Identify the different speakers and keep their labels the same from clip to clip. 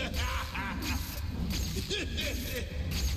Speaker 1: ヘヘヘ!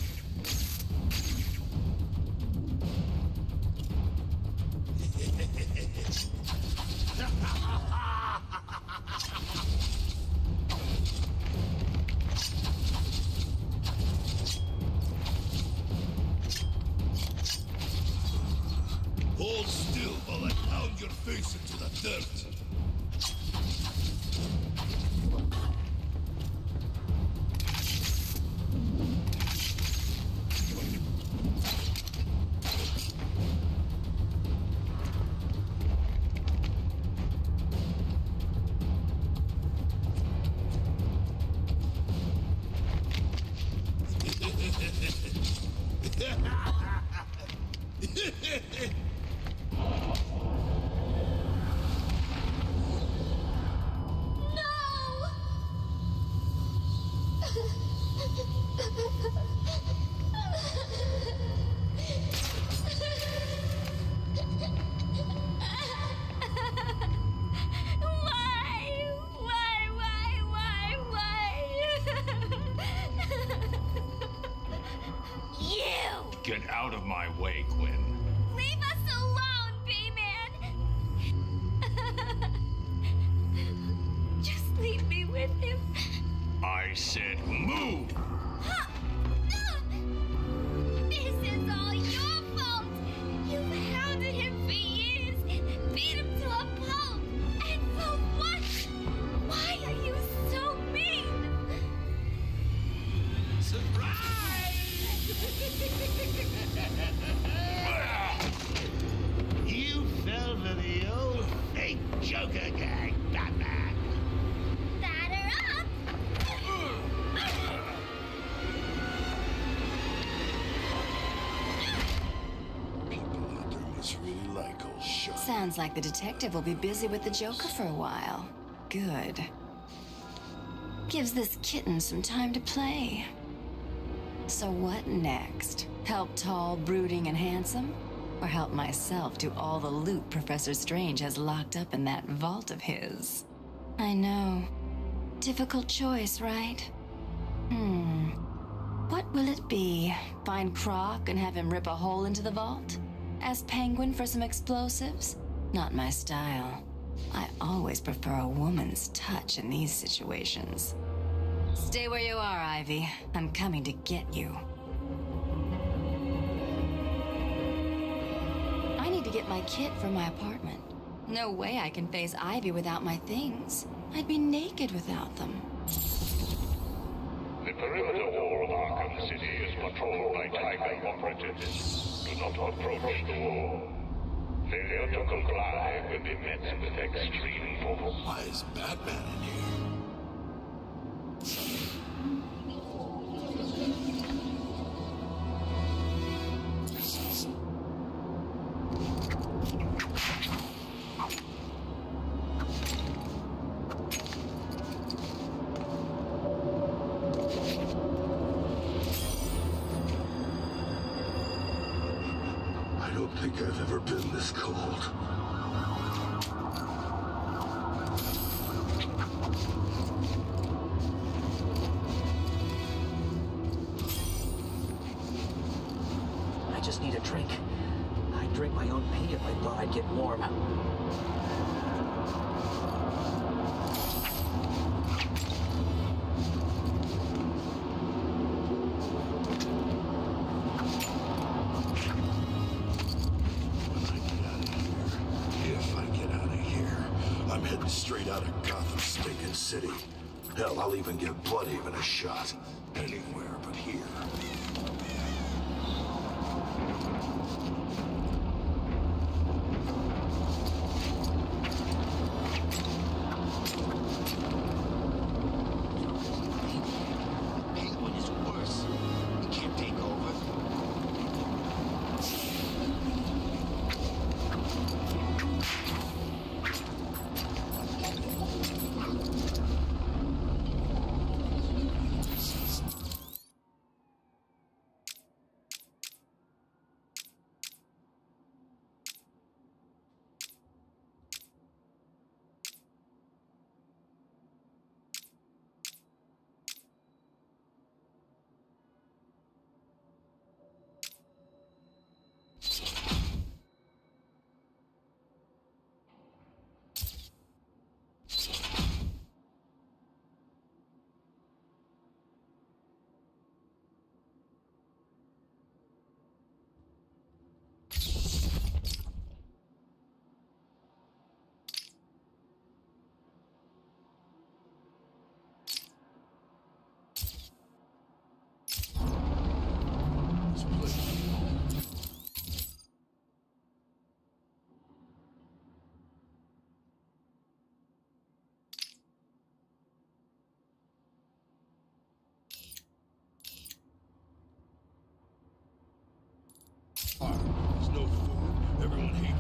Speaker 1: I
Speaker 2: said move!
Speaker 3: Sounds like the detective will be busy with the Joker for a while. Good. Gives this kitten some time to play. So, what next? Help tall, brooding, and handsome? Or help myself do all the loot Professor Strange has locked up in that vault of his? I know. Difficult choice, right? Hmm. What will it be? Find Croc and have him rip a hole into the vault? Ask Penguin for some explosives? Not my style. I always prefer a woman's touch in these situations. Stay where you are, Ivy. I'm coming to get you. I need to get my kit from my apartment. No way I can face Ivy without my things. I'd be naked without them.
Speaker 2: The perimeter wall of Arkham City is patrolled by TYGER operatives. Do not approach the wall. To comply met with extreme force.
Speaker 1: Why is Batman in here?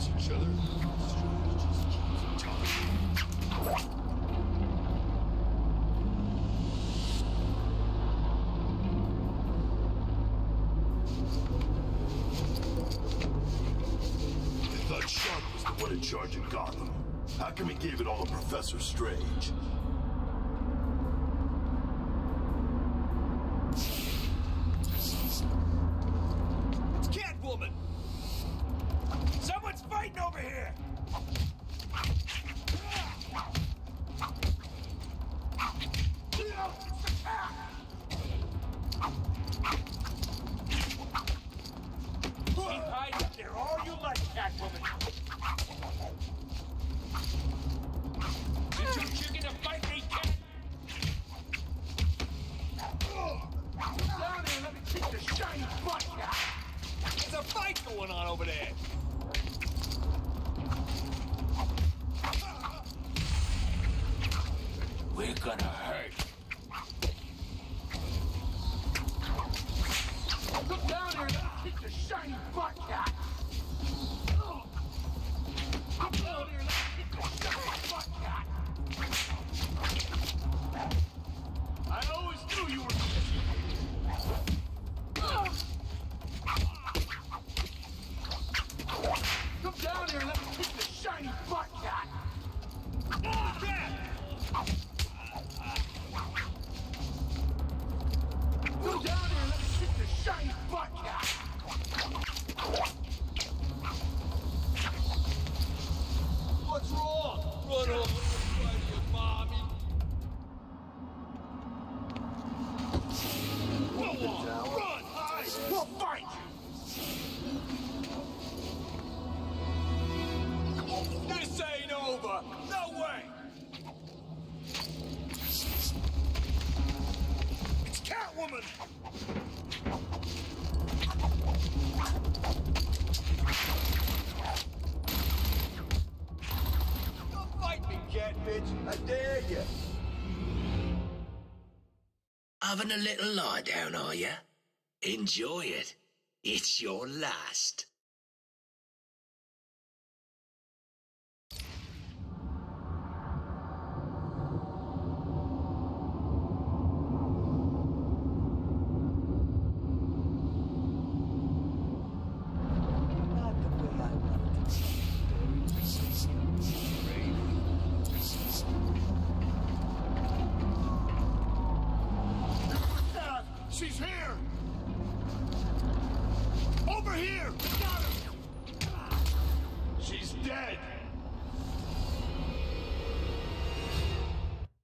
Speaker 1: against each other. I thought Shark was the one in charge in Gotham. How come he gave it all to Professor Strange?
Speaker 4: little lie down, are you? Enjoy it. It's your
Speaker 1: life. here! She's dead!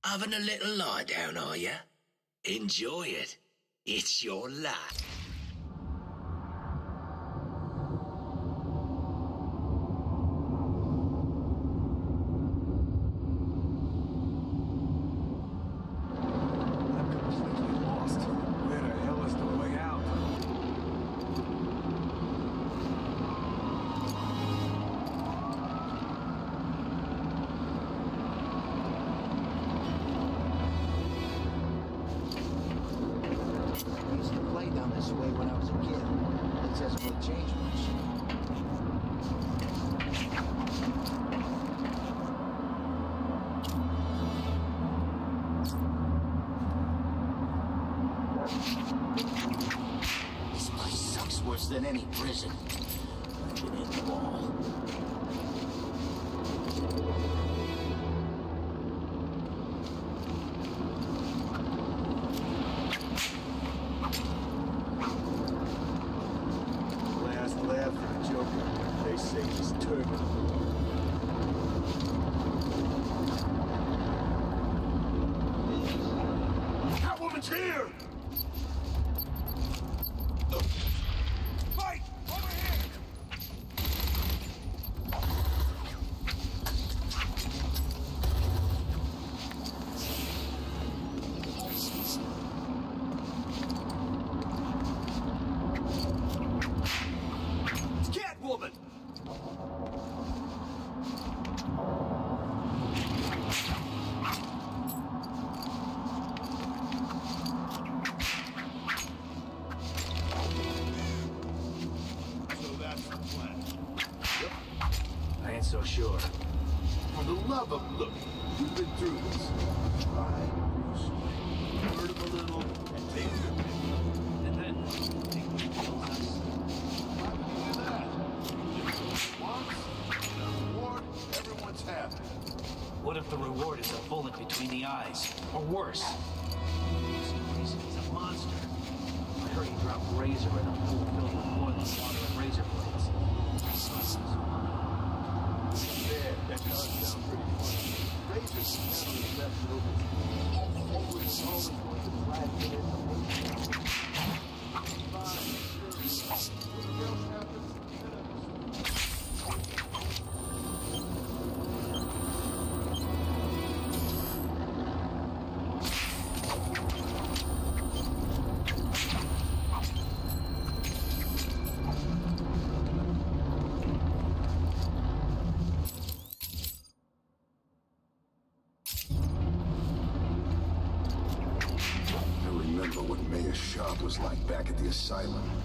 Speaker 4: Having a little lie down, are you? Enjoy it. It's your
Speaker 5: life. He's terminal.
Speaker 1: Catwoman's here!
Speaker 5: Between the eyes? Or worse? He's a monster. I heard he dropped Razor in a pool filled with boiling water and razor blades.
Speaker 1: Yeah, that does sound pretty funny. Razor's never left over. Going to flag it in the like back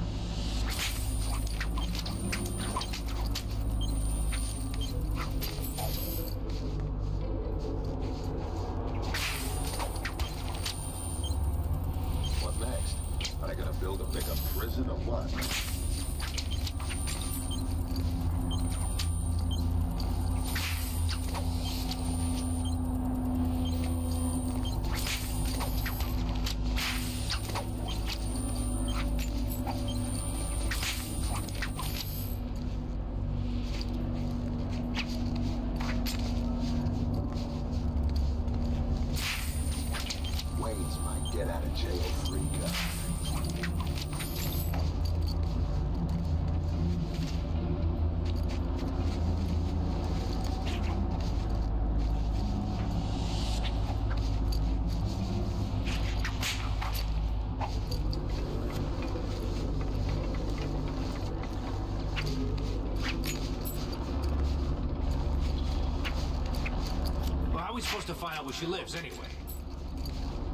Speaker 5: supposed to find out where she lives anyway?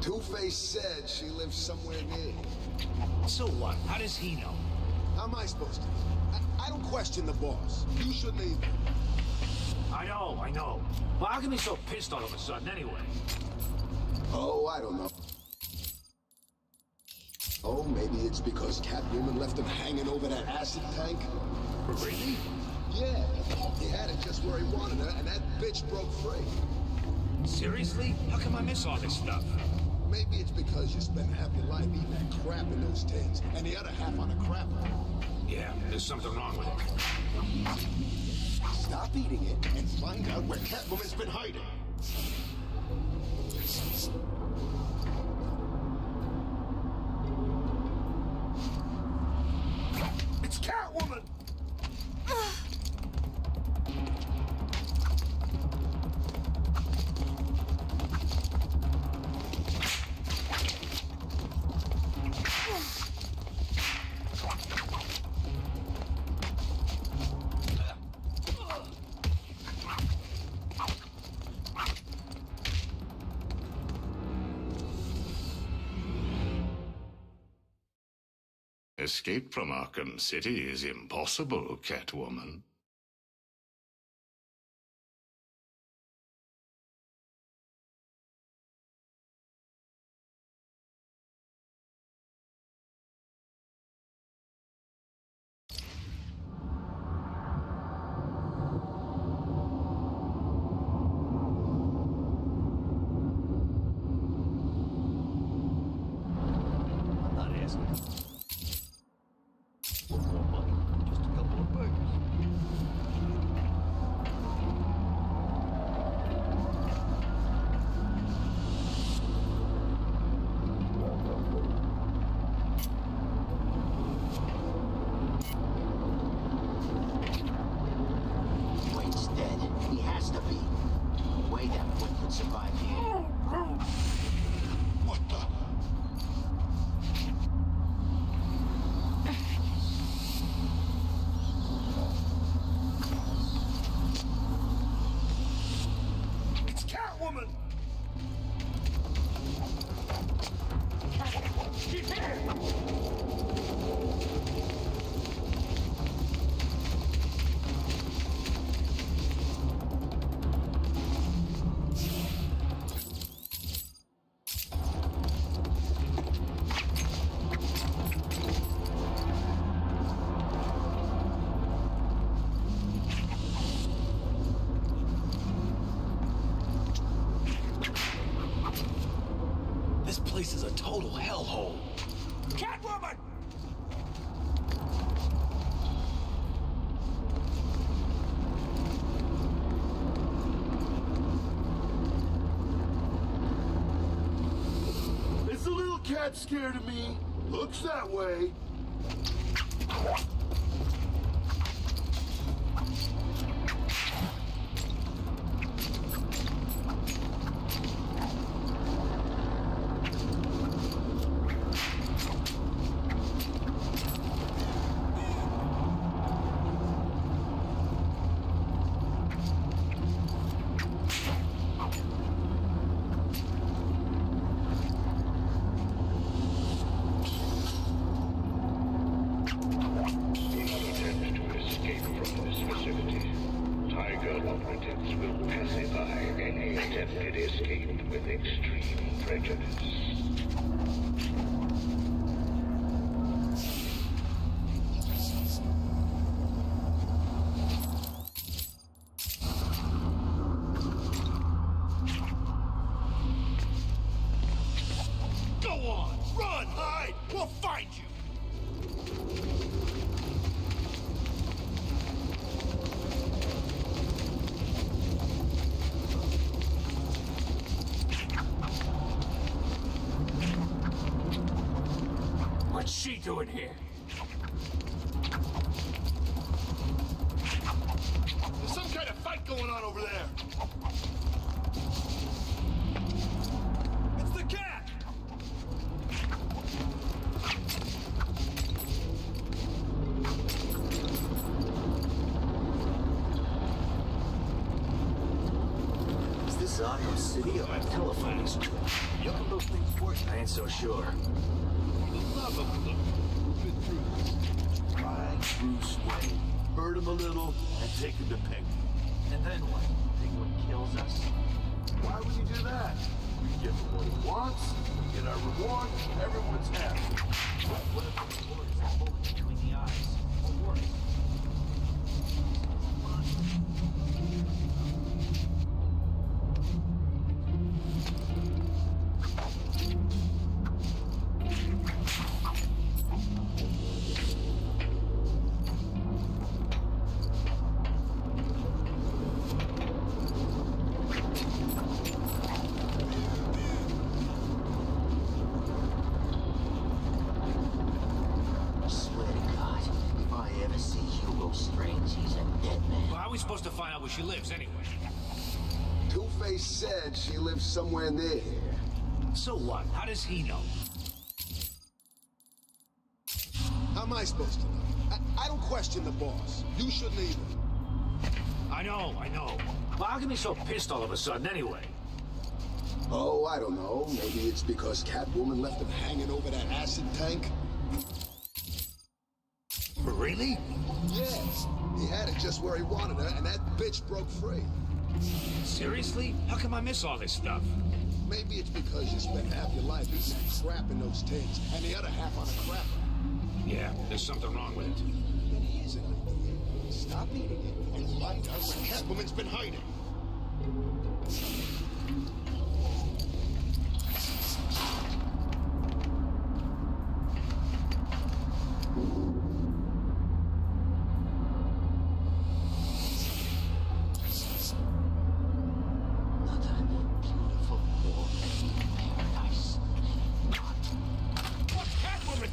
Speaker 6: Two-Face said she lives somewhere near.
Speaker 5: So what? How does he know?
Speaker 6: How am I supposed to? I, I don't question the boss. You shouldn't either.
Speaker 5: I know, I know. Well, how can he be so pissed all of a sudden anyway?
Speaker 6: Oh, I don't know. Oh, maybe it's because Catwoman left him hanging over that acid tank?
Speaker 5: Really?
Speaker 6: Yeah, he had it just where he wanted it, and that bitch broke free.
Speaker 5: Seriously? How come I miss all this stuff?
Speaker 6: Maybe it's because you spend half your life eating that crap in those tins, and the other half on a crap pile.
Speaker 5: Yeah, there's something wrong with it.
Speaker 6: Stop eating it and find out where Catwoman's been hiding.
Speaker 2: Escape from Arkham City is impossible, Catwoman.
Speaker 5: Total hellhole.
Speaker 7: Catwoman!
Speaker 1: Is the little cat scared of me? Looks that way.
Speaker 7: Doing here?
Speaker 1: There's some kind of fight going on over there. It's the cat!
Speaker 8: Is this Arkham City or a telephone strip?
Speaker 5: You can those things work. I ain't so sure.
Speaker 1: Little and take him to Penguin.
Speaker 5: And then what? Penguin kills us?
Speaker 1: Why would you do that? We give him what he wants, we get our reward, everyone's happy.
Speaker 5: What if lives
Speaker 6: somewhere near here.
Speaker 5: So what? How does he know?
Speaker 6: How am I supposed to know? I, I don't question the boss. You shouldn't either.
Speaker 5: I know, I know. Well, how can he so pissed all of a sudden anyway?
Speaker 6: Oh, I don't know. Maybe it's because Catwoman left him hanging over that acid tank.
Speaker 5: Really?
Speaker 6: Yes. He had it just where he wanted her, and that bitch broke free.
Speaker 5: Seriously? How come I miss all this stuff?
Speaker 6: Maybe it's because you spent half your life eating that crap in those tins, and the other half on a crapper.
Speaker 5: Yeah, there's something wrong with it.
Speaker 6: Then here's an idea. Stop eating it and find out where Catwoman's been hiding.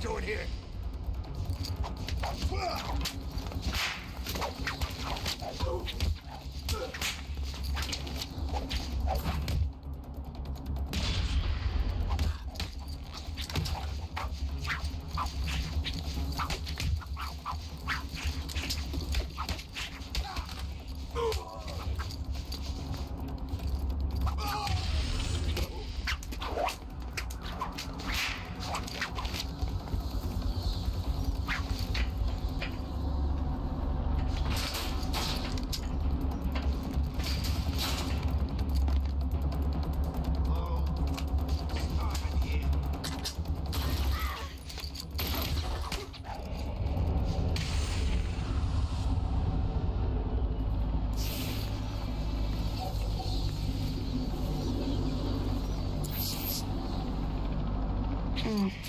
Speaker 5: Doing here?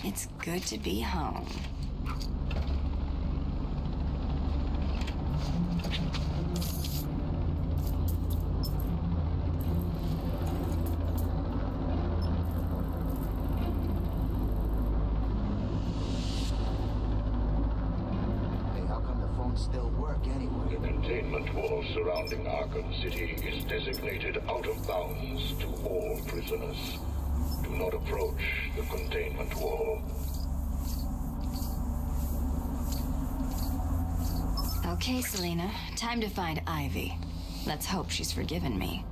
Speaker 3: It's good to be home.
Speaker 9: Hey, how come the phones still work
Speaker 2: The
Speaker 9: anyway?
Speaker 2: containment wall surrounding Arkham City is designated out of bounds to all prisoners. Do not approach the containment wall.
Speaker 3: Okay, Selina, time to find Ivy. Let's hope she's forgiven me.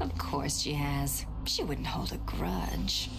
Speaker 3: Of course she has. She wouldn't hold a grudge.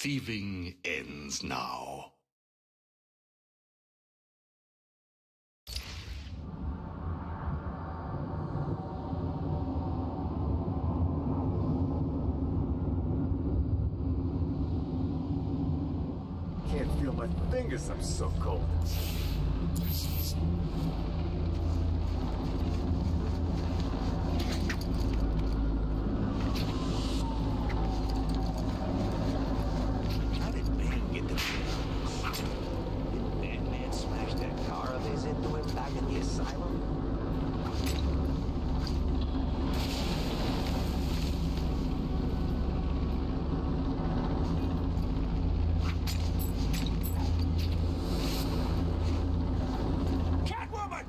Speaker 1: Thieving ends now.
Speaker 10: Can't feel my fingers, I'm so cold.
Speaker 9: How did Bane get the Didn't Batman smash that car of his into him back at the asylum?
Speaker 7: Catwoman!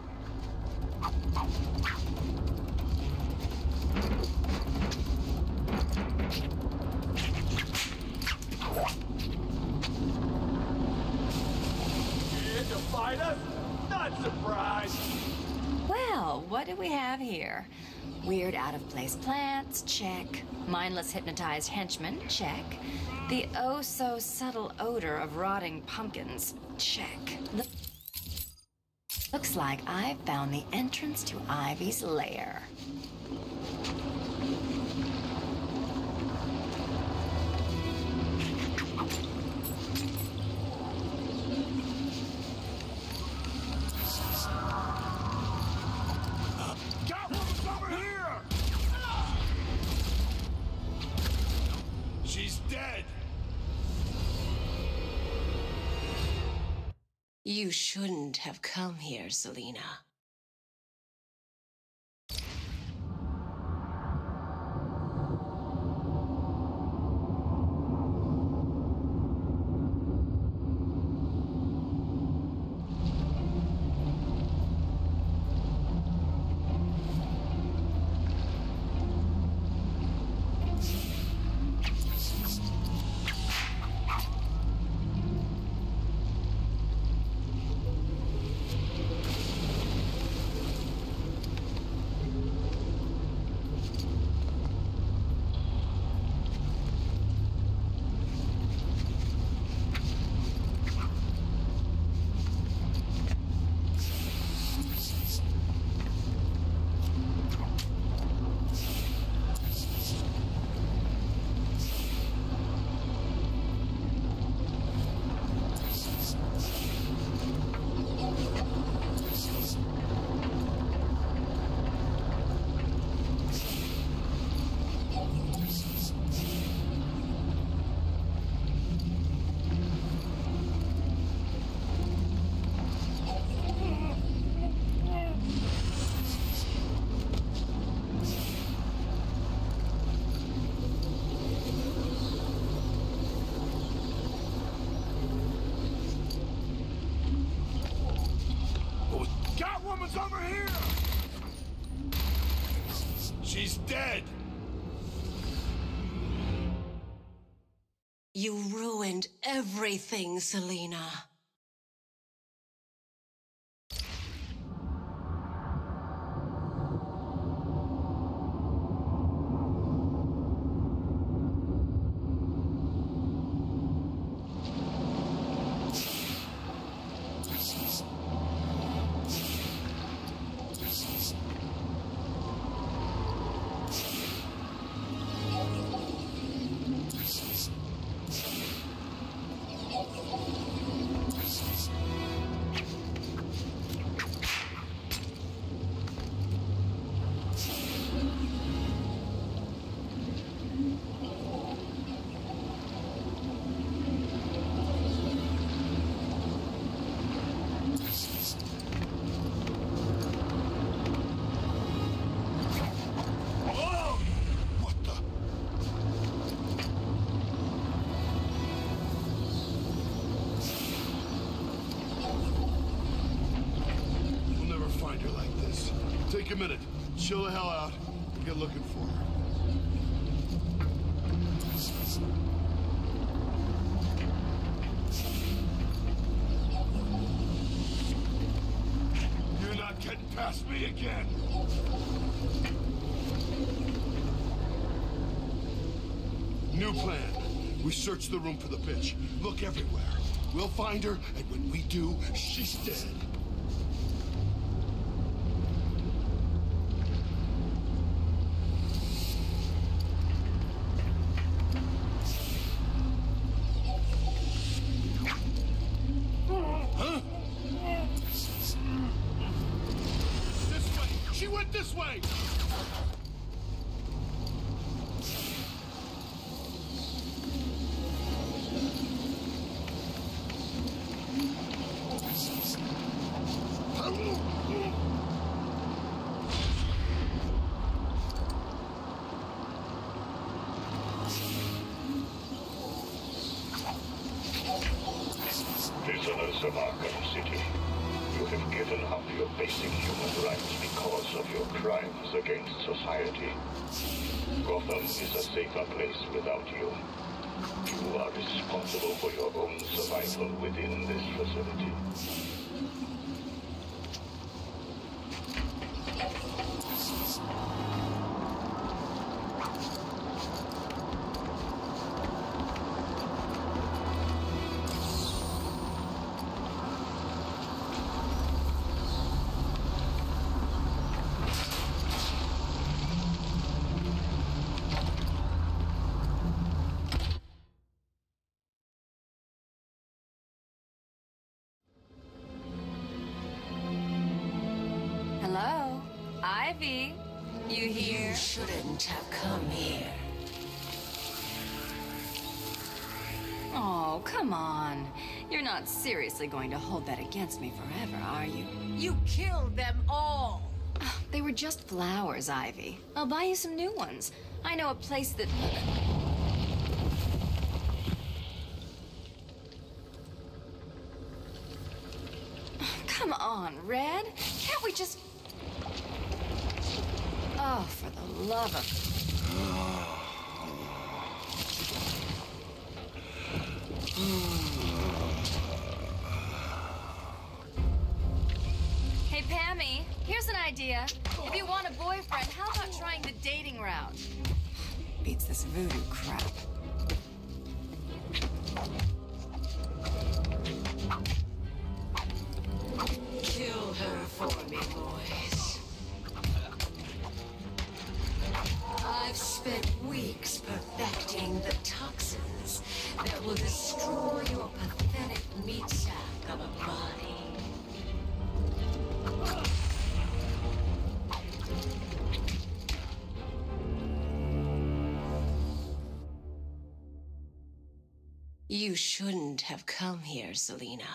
Speaker 10: Here to fight us? Not surprised.
Speaker 3: Well, what do we have here? Weird plants, check. Mindless hypnotized henchmen, check. The oh so subtle odor of rotting pumpkins, check. Look- Looks like I've found the entrance to Ivy's lair.
Speaker 11: You shouldn't have come here,
Speaker 1: Selina.
Speaker 11: You ruined everything,
Speaker 1: Selina. Minute. Chill the hell out. Get looking for her. You're not getting past me again. New plan.
Speaker 6: We search the room for the bitch. Look everywhere. We'll find her, and when we do, she's dead. Huh? This way! She went this way!
Speaker 2: Prisoners of Arkham City, you have given up your basic human rights because of your crimes against society. Gotham is a safer place without you. You are responsible for your own survival within this facility.
Speaker 3: Hello? Going to hold that against me forever, are you?
Speaker 11: You killed them all.
Speaker 3: Ah, they were just flowers, Ivy. I'll buy you some new ones. I know a place that. Come on, Red. Can't we just. Oh, for the love of. Pammy, here's an idea. If you want a boyfriend, how about trying the dating route? Beats this voodoo crap.
Speaker 11: Shouldn't have come here, Selina.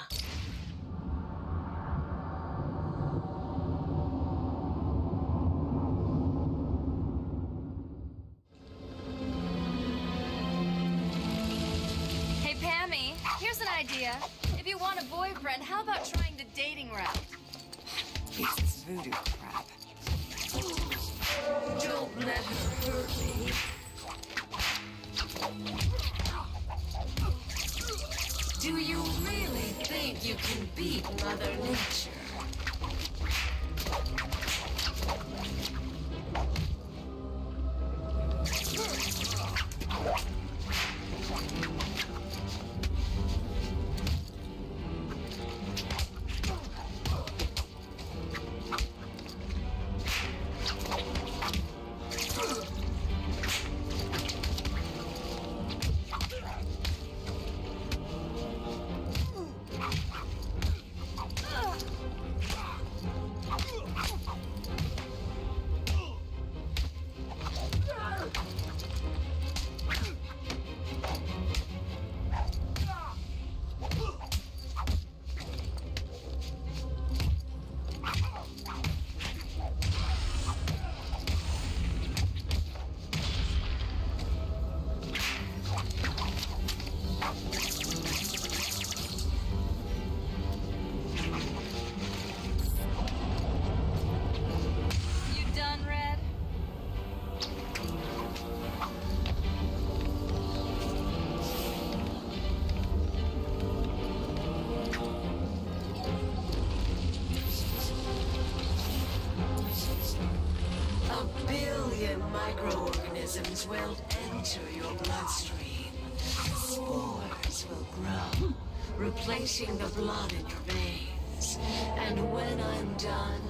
Speaker 11: Replacing the blood in your veins. And when I'm done,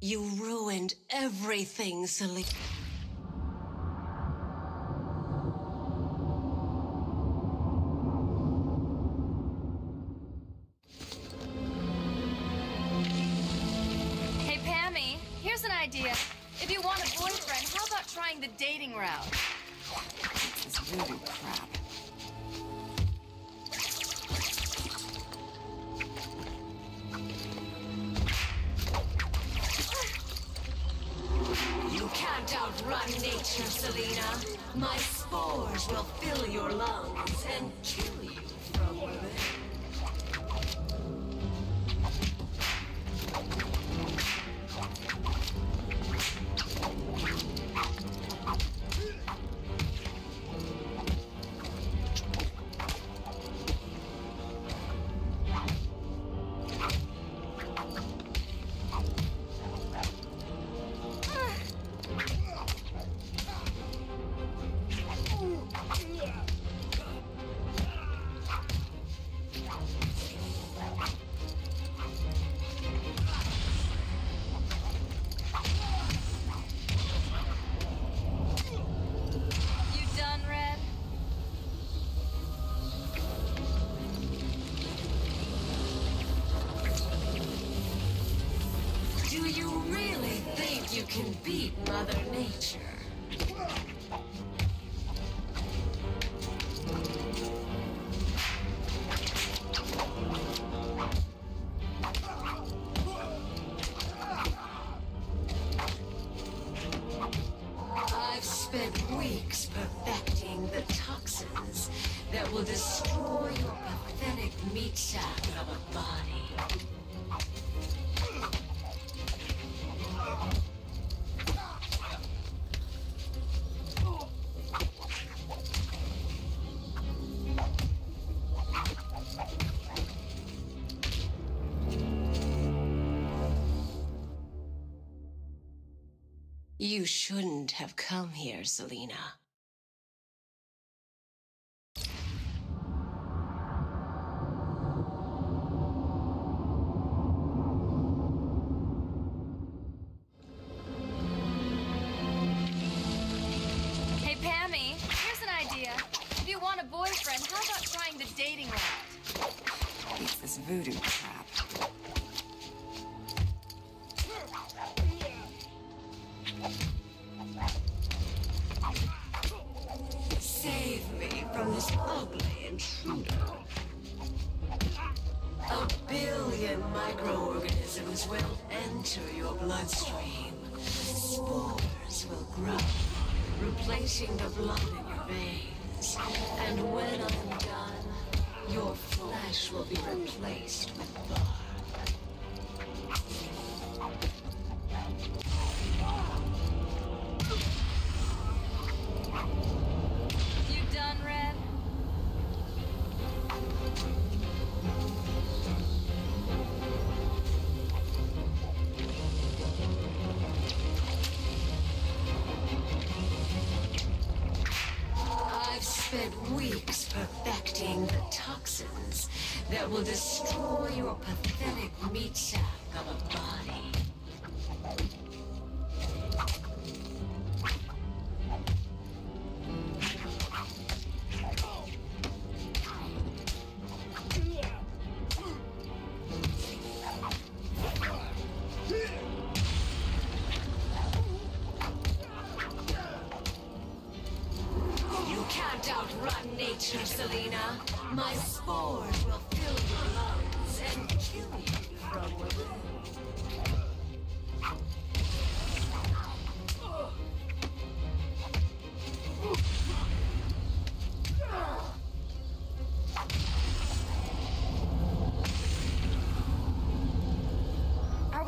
Speaker 11: you ruined everything, Selina.
Speaker 3: Hey, Pammy, here's an idea. If you want a boyfriend, how about trying the dating route? This voodoo crap.
Speaker 11: My spores will fill your lungs beat Mother Nature? You shouldn't have come here, Selina. Will enter your bloodstream. Spores will grow, replacing the blood in your veins. And when I'm done, your flesh will be replaced with blood.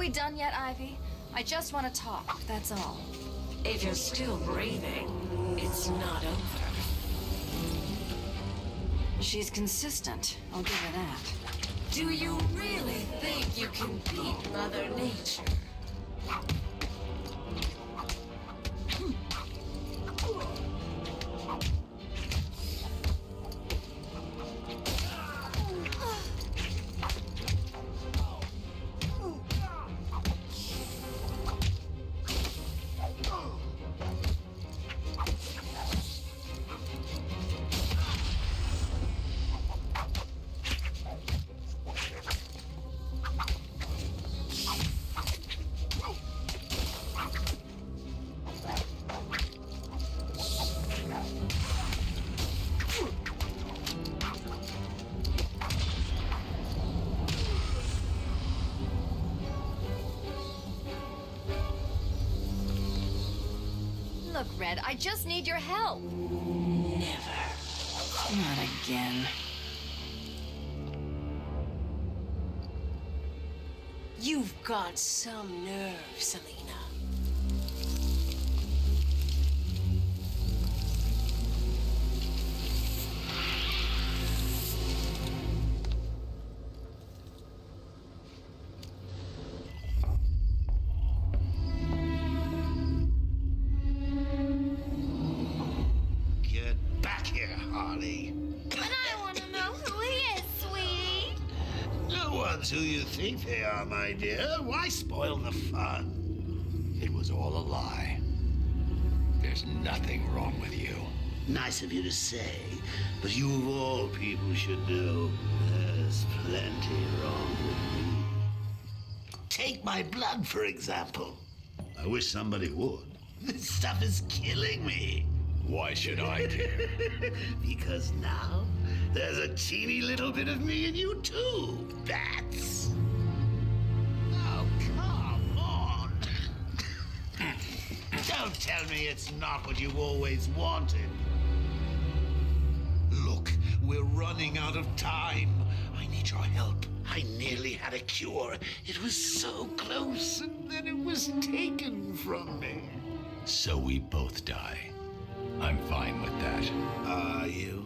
Speaker 3: We done yet, Ivy? I just want to talk, that's all.
Speaker 11: If you're still breathing, it's not over.
Speaker 3: She's consistent, I'll give her that.
Speaker 11: Do you really think you can beat Mother Nature?
Speaker 12: Who
Speaker 4: you think they are, my dear. Why spoil the fun?
Speaker 1: It was all a lie. There's nothing wrong with you.
Speaker 4: Nice of you to say, but you of all people should know there's plenty wrong with me. Take my blood, for example. I wish somebody would. This stuff is killing me.
Speaker 1: Why should I care?
Speaker 4: because now there's a teeny little bit of me in you too. bats. Oh, come on. Don't tell me it's not what you always wanted. Look, we're running out of time. I need your help. I nearly had a cure. It was so close, and then it was taken from me.
Speaker 1: so we both die. I'm fine with that.
Speaker 4: Are you?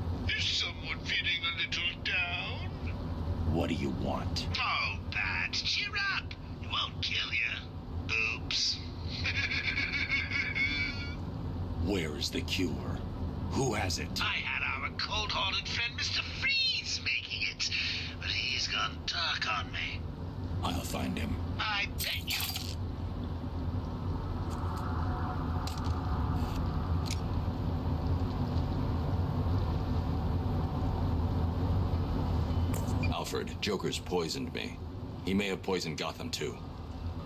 Speaker 13: Poisoned me. He may have poisoned Gotham too.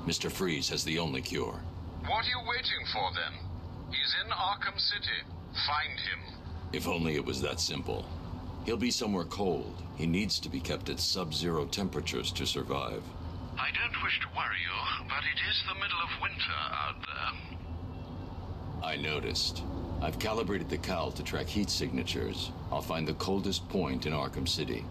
Speaker 13: Mr. Freeze has the only cure.
Speaker 14: What are you waiting for then? He's in Arkham City. Find him.
Speaker 13: If only it was that simple. He'll be somewhere cold. He needs to be kept at sub-zero temperatures to survive.
Speaker 14: I don't wish to worry you, but it is the middle of winter out there.
Speaker 13: I noticed. I've calibrated the cowl to track heat signatures. I'll find the coldest point in Arkham City.